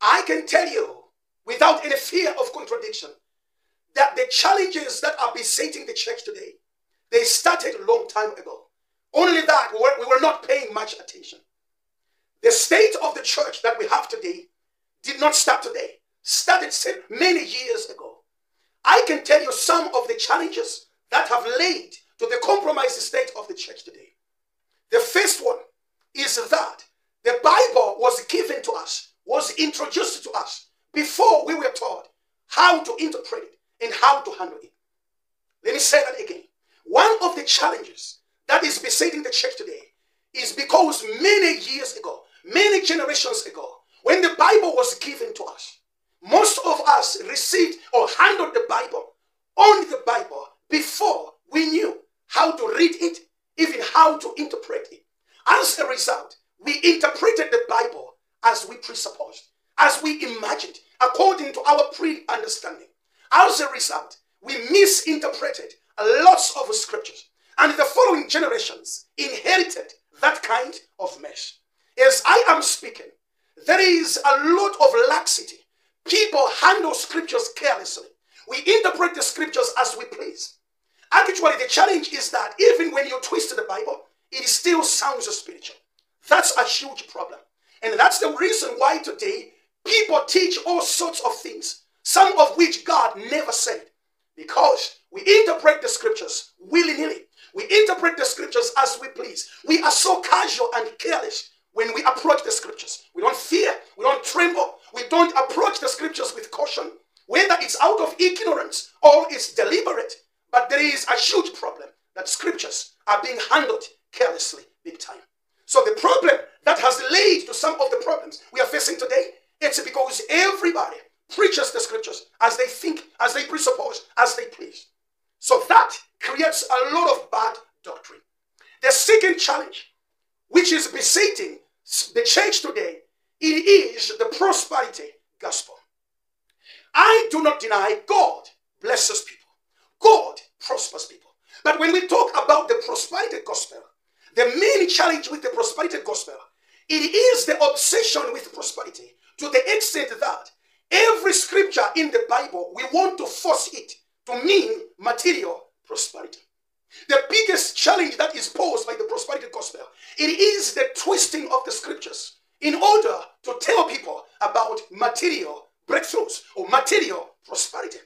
I can tell you without any fear of contradiction that the challenges that are besetting the church today, they started a long time ago. Only that we were, we were not paying much attention. The state of the church that we have today did not start today, started many years ago. I can tell you some of the challenges that have led to the compromised state of the church today. The first one is that the Bible was given to us, was introduced to us before we were taught how to interpret it and how to handle it. Let me say that again. One of the challenges that is besetting the church today is because many years ago, many generations ago, when the Bible was given to us, most of us received or handled the Bible, only the Bible, before we knew how to read it, even how to interpret it. As a result, we Bible as we presupposed, as we imagined, according to our pre understanding. As a result, we misinterpreted lots of scriptures, and the following generations inherited that kind of mess. As I am speaking, there is a lot of laxity. People handle scriptures carelessly. We interpret the scriptures as we please. Actually, the challenge is that even when you twist the Bible, it still sounds spiritual. That's a huge problem. And that's the reason why today people teach all sorts of things, some of which God never said. Because we interpret the scriptures willy nilly. We interpret the scriptures as we please. We are so casual and careless when we approach the scriptures. We don't fear, we don't tremble, we don't approach the scriptures with caution, whether it's out of ignorance or it's deliberate. But there is a huge problem that scriptures are being handled carelessly, big time. So the problem that has led to some of the problems we are facing today, it's because everybody preaches the scriptures as they think, as they presuppose, as they please. So that creates a lot of bad doctrine. The second challenge, which is besetting the church today, it is the prosperity gospel. I do not deny God blesses people. God prospers people. But when we talk about the prosperity gospel, the main challenge with the prosperity gospel, it is the obsession with prosperity to the extent that every scripture in the Bible, we want to force it to mean material prosperity. The biggest challenge that is posed by the prosperity gospel, it is the twisting of the scriptures in order to tell people about material breakthroughs or material prosperity.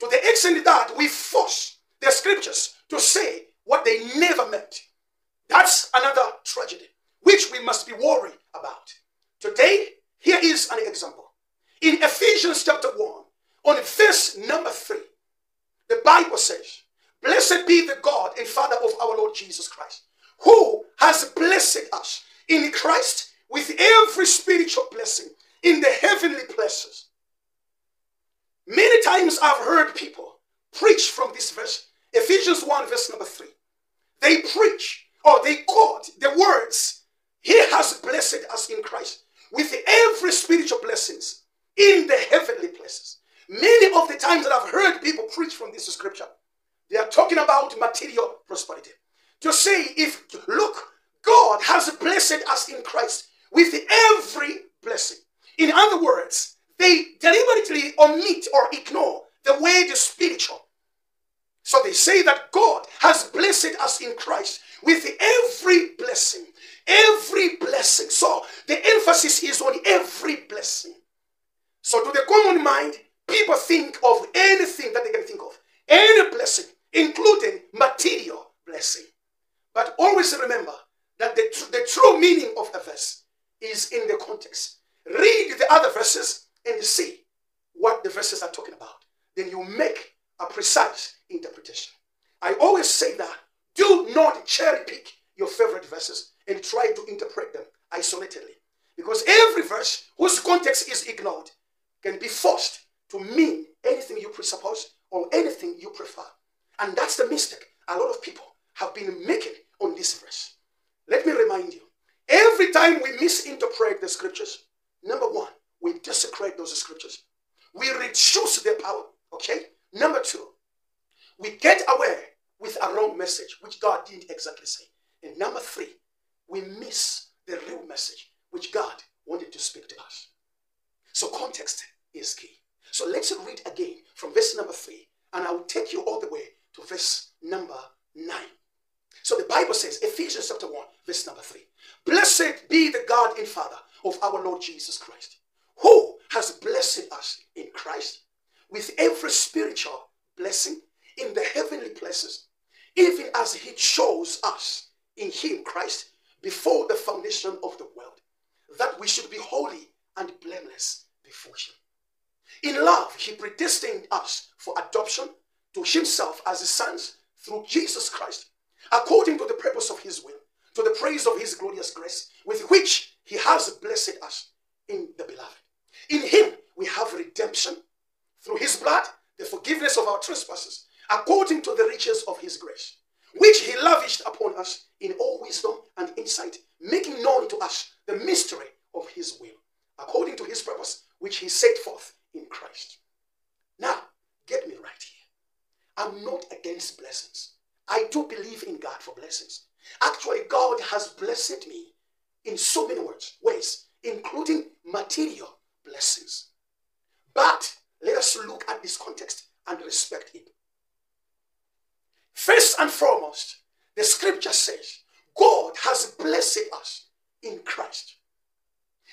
To the extent that we force the scriptures to say what they never meant. That's another tragedy, which we must be worried about. Today, here is an example. In Ephesians chapter 1, on verse number 3, the Bible says, Blessed be the God and Father of our Lord Jesus Christ, who has blessed us in Christ with every spiritual blessing in the heavenly places. Many times I've heard people preach from this verse, Ephesians 1, verse number 3. They preach or they quote the words, He has blessed us in Christ with every spiritual blessings in the heavenly places. Many of the times that I've heard people preach from this scripture, they are talking about material prosperity. To say, if, look, God has blessed us in Christ with every blessing. In other words, they deliberately omit or ignore the word spiritual. So they say that God has blessed us in Christ with every blessing. Every blessing. So the emphasis is on every blessing. So to the common mind, people think of anything that they can think of. Any blessing, including material blessing. But always remember that the, the true meaning of a verse is in the context. Read the other verses and see what the verses are talking about. Then you make a precise interpretation. I always say that do not cherry pick your favorite verses and try to interpret them isolatedly. Because every verse whose context is ignored can be forced to mean anything you presuppose or anything you prefer. And that's the mistake a lot of people have been making on this verse. Let me remind you every time we misinterpret the scriptures, number one, we desecrate those scriptures, we reduce their power. Okay? Number two, we get away with a wrong message, which God didn't exactly say. And number three, we miss the real message which God wanted to speak to us. So context is key. So let's read again from verse number 3, and I will take you all the way to verse number 9. So the Bible says, Ephesians chapter 1, verse number 3. Blessed be the God and Father of our Lord Jesus Christ, who has blessed us in Christ with every spiritual blessing in the heavenly places, even as he chose us in him, Christ, before the foundation of the world, that we should be holy and blameless before him. In love, he predestined us for adoption to himself as his sons through Jesus Christ, according to the purpose of his will, to the praise of his glorious grace, with which he has blessed us in the beloved. In him we have redemption through his blood, the forgiveness of our trespasses, according to the riches of his grace, which he lavished upon us in all wisdom and insight, making known to us the mystery of his will, according to his purpose, which he set forth in Christ. Now, get me right here. I'm not against blessings. I do believe in God for blessings. Actually, God has blessed me in so many words, ways, including material blessings. But let us look at this context and respect it. First and foremost, the scripture says God has blessed us in Christ.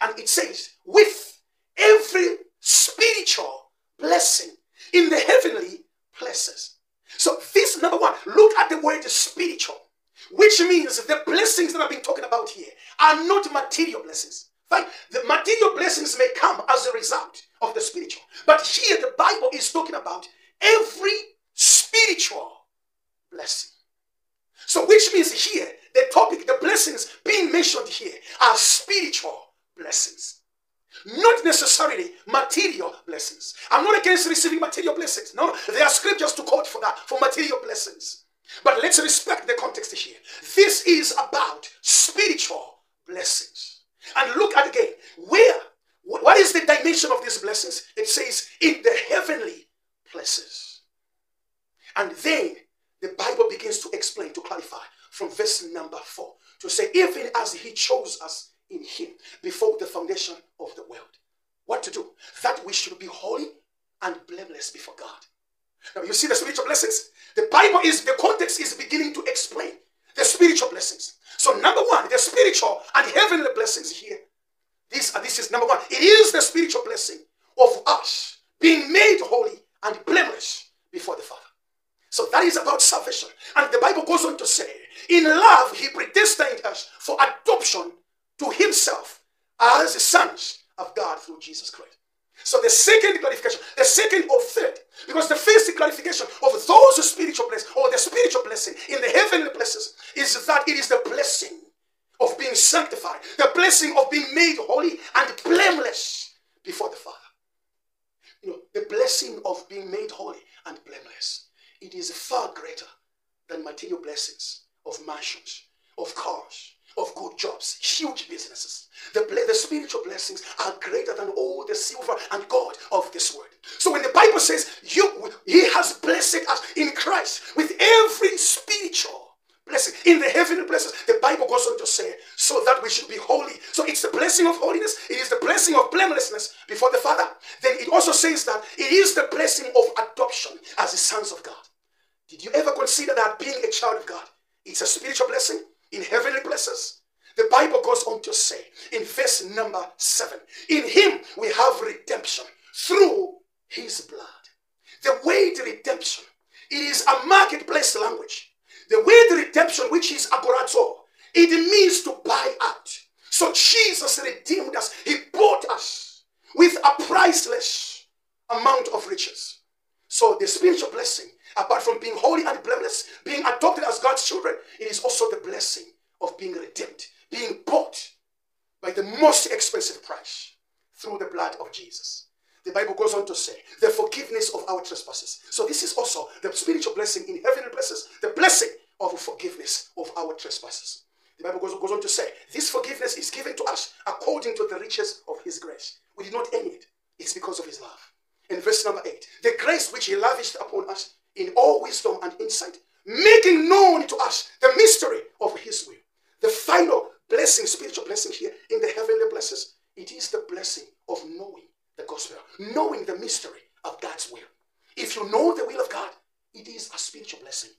And it says, with every spiritual blessing in the heavenly places. So, this number one, look at the word spiritual, which means the blessings that I've been talking about here are not material blessings. Fine. The material blessings may come as a result of the spiritual. But here the Bible is talking about every spiritual blessing. So, which means here, the topic, the blessings being mentioned here are spiritual blessings. Not necessarily material blessings. I'm not against receiving material blessings. No, there are scriptures to quote for that, for material blessings. But let's respect the context here. This is about spiritual blessings. And look at again, where, what is the dimension of these blessings? It says, in the heavenly places. And then the Bible begins to explain, to clarify from verse number four, to say, even as he chose us in him before the foundation of the world. What to do? That we should be holy and blameless before God. Now you see the spiritual blessings? The Bible is, the context is beginning to explain the spiritual blessings. So number one, the spiritual and heavenly blessings here. This, uh, this is number one. It is the spiritual blessing of us being made holy and blameless before the Father. So that is about salvation. And the Bible goes on to say, in love, he predestined us for adoption to himself as the sons of God through Jesus Christ. So the second clarification, the second or third, because the first clarification of those spiritual blessings or the spiritual blessing in the heavenly places is that it is the blessing of being sanctified, the blessing of being made holy and blameless before the Father. You know, the blessing of being made holy and blameless, it is far greater than material blessings of mansions, of cars, of good jobs, huge businesses. The, the spiritual blessings are greater than all the silver and gold of this world. So when the Bible says you, He has blessed us in Christ with every spiritual blessing in the heavenly places, the Bible goes on to say, so that we should be holy. So it's the blessing of holiness, it is the blessing of blamelessness before the Father. Then it also says that it is the blessing of adoption as the sons of God. Did you ever consider that being a child of God? It's a spiritual blessing in heavenly places. The Bible goes on to say in verse number seven, in him we have redemption through his blood. The word redemption, it is a marketplace language. The word redemption, which is agorazo, it means to buy out. So Jesus redeemed us. He bought us with a priceless amount of riches. So the spiritual blessing apart from being holy and blameless, being adopted as God's children, it is also the blessing of being redeemed, being bought by the most expensive price through the blood of Jesus. The Bible goes on to say, the forgiveness of our trespasses. So, this is also the spiritual blessing in heavenly places, the blessing of forgiveness of our trespasses. The Bible goes, goes on to say, this forgiveness is given to us according to the riches of His grace. We did not earn it, it's because of His love. In verse number 8, the grace which He lavished upon us in all wisdom and insight, making known to us the mystery of his will. The final blessing, spiritual blessing here in the heavenly places, it is the blessing of knowing the gospel knowing the mystery of God's will. If you know the will of God, it is a spiritual blessing